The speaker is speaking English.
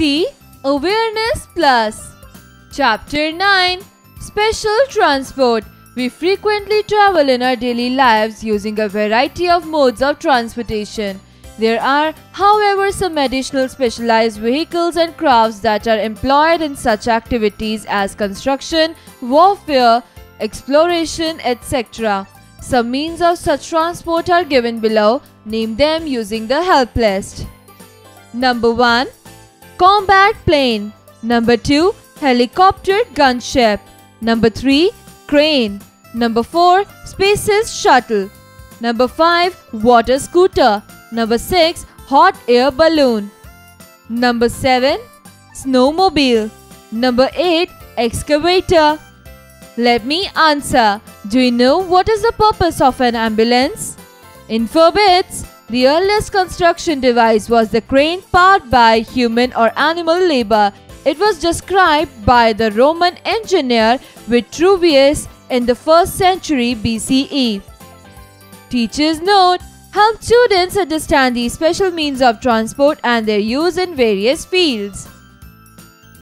C. Awareness Plus. Chapter 9 Special Transport. We frequently travel in our daily lives using a variety of modes of transportation. There are, however, some additional specialized vehicles and crafts that are employed in such activities as construction, warfare, exploration, etc. Some means of such transport are given below. Name them using the help list. Number 1. Combat plane. Number 2. Helicopter gunship. Number 3. Crane. Number 4. Spaces shuttle. Number 5. Water scooter. Number 6. Hot air balloon. Number 7. Snowmobile. Number 8. Excavator. Let me answer. Do you know what is the purpose of an ambulance? Info bits, the earliest construction device was the crane powered by human or animal labor. It was described by the Roman engineer Vitruvius in the 1st century BCE. Teachers note help students understand these special means of transport and their use in various fields.